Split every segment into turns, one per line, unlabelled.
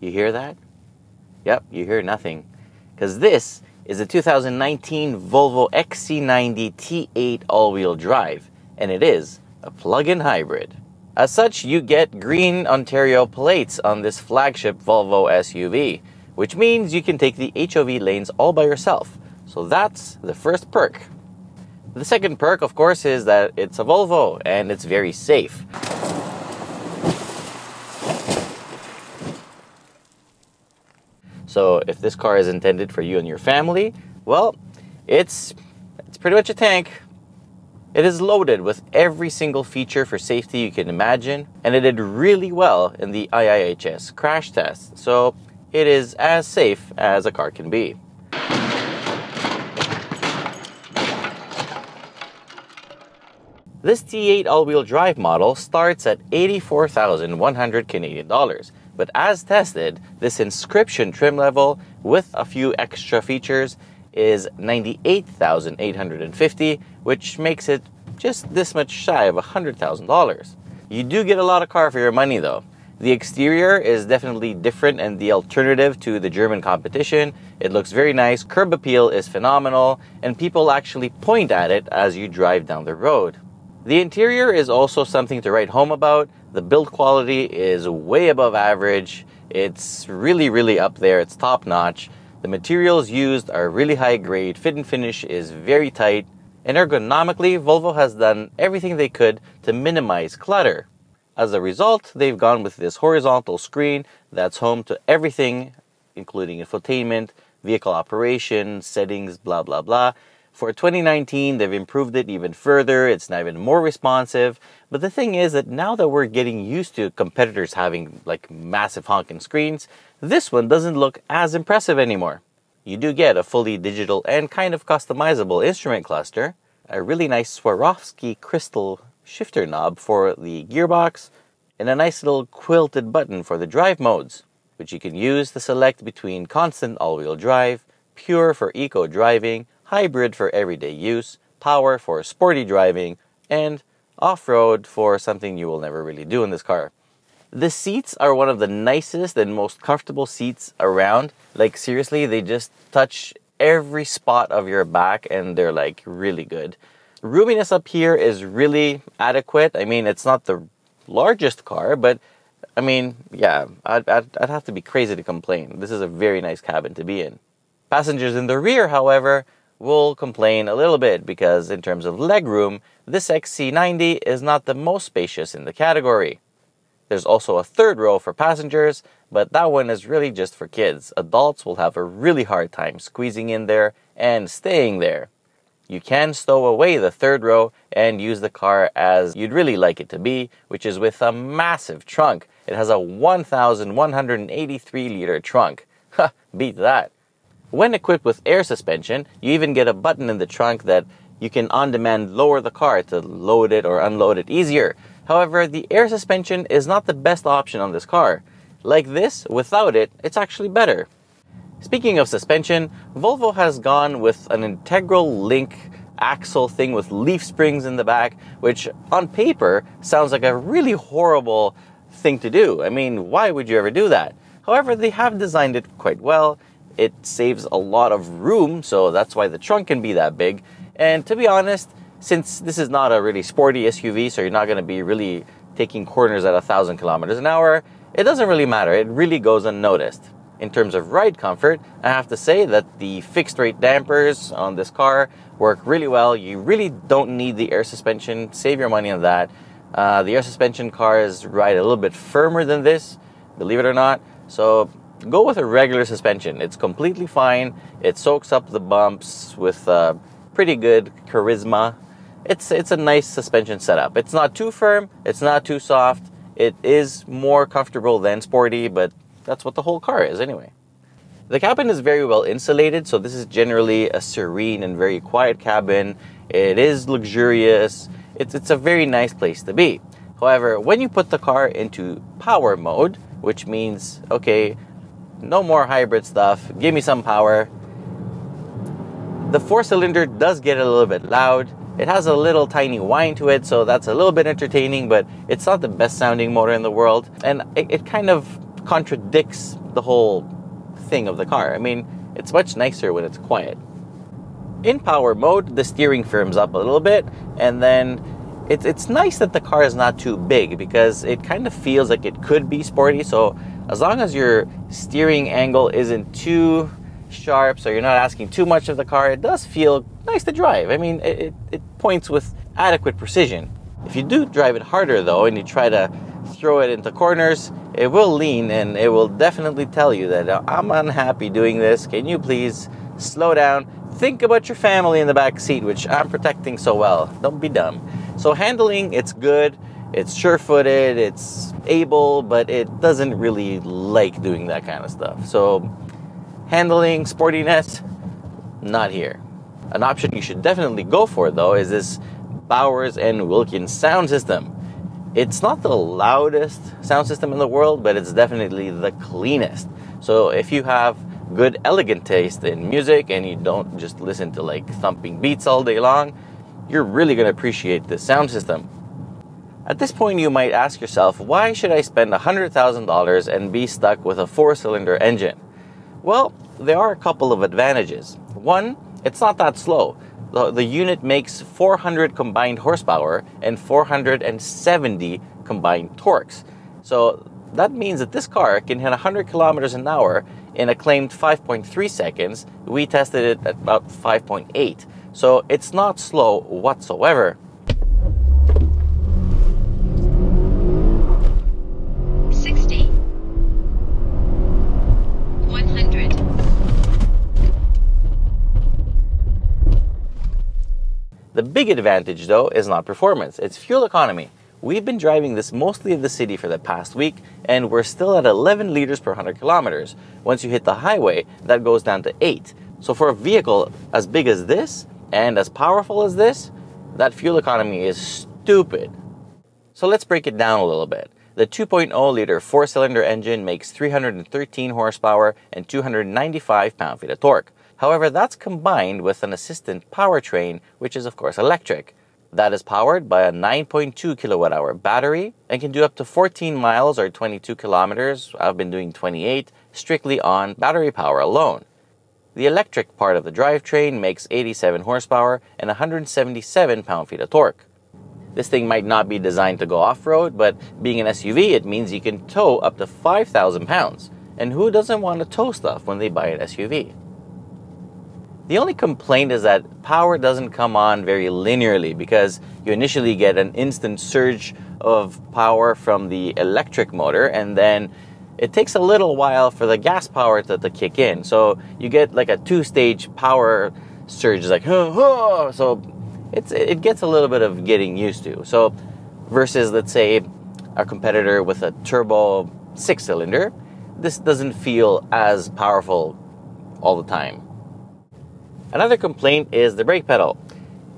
You hear that? Yep, you hear nothing. Because this is a 2019 Volvo XC90 T8 all wheel drive, and it is a plug in hybrid. As such, you get green Ontario plates on this flagship Volvo SUV, which means you can take the HOV lanes all by yourself. So that's the first perk. The second perk, of course, is that it's a Volvo and it's very safe. So if this car is intended for you and your family, well, it's it's pretty much a tank. It is loaded with every single feature for safety you can imagine, and it did really well in the IIHS crash test. So it is as safe as a car can be. This T8 all-wheel drive model starts at 84,100 Canadian dollars, but as tested, this inscription trim level with a few extra features is 98,850, which makes it just this much shy of $100,000. You do get a lot of car for your money though. The exterior is definitely different and the alternative to the German competition. It looks very nice, curb appeal is phenomenal, and people actually point at it as you drive down the road. The interior is also something to write home about. The build quality is way above average. It's really, really up there. It's top notch. The materials used are really high grade. Fit and finish is very tight. And ergonomically, Volvo has done everything they could to minimize clutter. As a result, they've gone with this horizontal screen that's home to everything, including infotainment, vehicle operation, settings, blah, blah, blah. For 2019, they've improved it even further. It's now even more responsive. But the thing is that now that we're getting used to competitors having like massive honking screens, this one doesn't look as impressive anymore. You do get a fully digital and kind of customizable instrument cluster, a really nice Swarovski crystal shifter knob for the gearbox, and a nice little quilted button for the drive modes, which you can use to select between constant all wheel drive, pure for eco driving, hybrid for everyday use, power for sporty driving, and off road for something you will never really do in this car. The seats are one of the nicest and most comfortable seats around. Like, seriously, they just touch every spot of your back and they're like really good. Roominess up here is really adequate. I mean, it's not the largest car, but I mean, yeah, I'd, I'd, I'd have to be crazy to complain. This is a very nice cabin to be in. Passengers in the rear, however, will complain a little bit because, in terms of legroom, this XC90 is not the most spacious in the category. There's also a third row for passengers, but that one is really just for kids. Adults will have a really hard time squeezing in there and staying there. You can stow away the third row and use the car as you'd really like it to be, which is with a massive trunk. It has a 1,183 liter trunk. Ha, beat that. When equipped with air suspension, you even get a button in the trunk that you can on demand lower the car to load it or unload it easier. However, the air suspension is not the best option on this car. Like this, without it, it's actually better. Speaking of suspension, Volvo has gone with an integral link axle thing with leaf springs in the back, which on paper sounds like a really horrible thing to do. I mean, why would you ever do that? However, they have designed it quite well it saves a lot of room, so that's why the trunk can be that big. And to be honest, since this is not a really sporty SUV, so you're not going to be really taking corners at a thousand kilometers an hour, it doesn't really matter. It really goes unnoticed. In terms of ride comfort, I have to say that the fixed rate dampers on this car work really well. You really don't need the air suspension. Save your money on that. Uh, the air suspension cars ride a little bit firmer than this, believe it or not. So go with a regular suspension. It's completely fine. It soaks up the bumps with uh, pretty good charisma. It's it's a nice suspension setup. It's not too firm. It's not too soft. It is more comfortable than sporty, but that's what the whole car is anyway. The cabin is very well insulated, so this is generally a serene and very quiet cabin. It is luxurious. It's it's a very nice place to be. However, when you put the car into power mode, which means okay, no more hybrid stuff. Give me some power. The four cylinder does get a little bit loud. It has a little tiny whine to it, so that's a little bit entertaining, but it's not the best sounding motor in the world. And it, it kind of contradicts the whole thing of the car. I mean, it's much nicer when it's quiet. In power mode, the steering firms up a little bit, and then it's, it's nice that the car is not too big because it kind of feels like it could be sporty. So, as long as your steering angle isn't too sharp, so you're not asking too much of the car, it does feel nice to drive. I mean, it, it, it points with adequate precision. If you do drive it harder though, and you try to throw it into corners, it will lean and it will definitely tell you that I'm unhappy doing this. Can you please slow down? Think about your family in the back seat, which I'm protecting so well. Don't be dumb. So, handling, it's good, it's sure footed, it's able, but it doesn't really like doing that kind of stuff. So, handling, sportiness, not here. An option you should definitely go for though is this Bowers and Wilkins sound system. It's not the loudest sound system in the world, but it's definitely the cleanest. So if you have good, elegant taste in music and you don't just listen to like thumping beats all day long, you're really going to appreciate this sound system. At this point, you might ask yourself, why should I spend $100,000 and be stuck with a four cylinder engine? Well, there are a couple of advantages. One, it's not that slow. The, the unit makes 400 combined horsepower and 470 combined torques. So that means that this car can hit 100 kilometers an hour in a claimed 5.3 seconds. We tested it at about 5.8. So it's not slow whatsoever. The big advantage, though, is not performance, it's fuel economy. We've been driving this mostly in the city for the past week, and we're still at 11 liters per 100 kilometers. Once you hit the highway, that goes down to 8. So, for a vehicle as big as this and as powerful as this, that fuel economy is stupid. So, let's break it down a little bit. The 2.0 liter four cylinder engine makes 313 horsepower and 295 pound feet of torque. However, that's combined with an assistant powertrain, which is of course electric. That is powered by a 9.2 kilowatt hour battery and can do up to 14 miles or 22 kilometers. I've been doing 28 strictly on battery power alone. The electric part of the drivetrain makes 87 horsepower and 177 pound feet of torque. This thing might not be designed to go off road, but being an SUV, it means you can tow up to 5,000 pounds. And who doesn't want to tow stuff when they buy an SUV? The only complaint is that power doesn't come on very linearly because you initially get an instant surge of power from the electric motor and then it takes a little while for the gas power to, to kick in. So you get like a two stage power surge, it's like, huh, huh. so it's, it gets a little bit of getting used to. So versus, let's say, a competitor with a turbo six cylinder, this doesn't feel as powerful all the time. Another complaint is the brake pedal.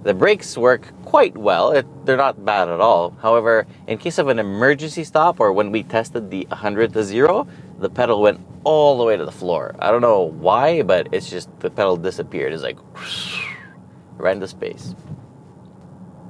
The brakes work quite well, it, they're not bad at all. However, in case of an emergency stop or when we tested the 100 to 0, the pedal went all the way to the floor. I don't know why, but it's just the pedal disappeared. It's like right into space.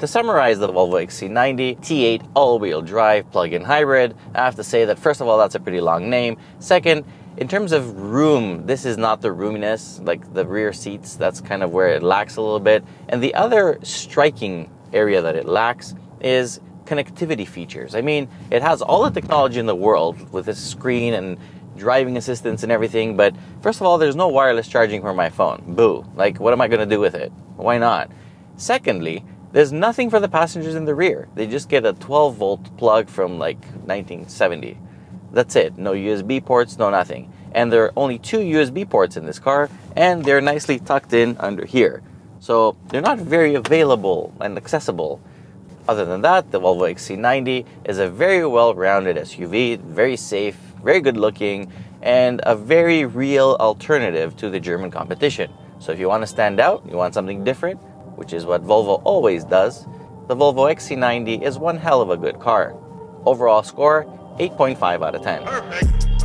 To summarize the Volvo XC90 T8 all-wheel drive plug-in hybrid, I have to say that first of all, that's a pretty long name. Second, in terms of room, this is not the roominess, like the rear seats, that's kind of where it lacks a little bit. And the other striking area that it lacks is connectivity features. I mean, it has all the technology in the world with this screen and driving assistance and everything, but first of all, there's no wireless charging for my phone. Boo. Like, what am I going to do with it? Why not? Secondly, there's nothing for the passengers in the rear. They just get a 12 volt plug from like 1970. That's it. No USB ports, no nothing. And there are only two USB ports in this car, and they're nicely tucked in under here. So they're not very available and accessible. Other than that, the Volvo XC90 is a very well rounded SUV, very safe, very good looking, and a very real alternative to the German competition. So if you want to stand out, you want something different, which is what Volvo always does, the Volvo XC90 is one hell of a good car. Overall score 8.5 out of 10. Perfect.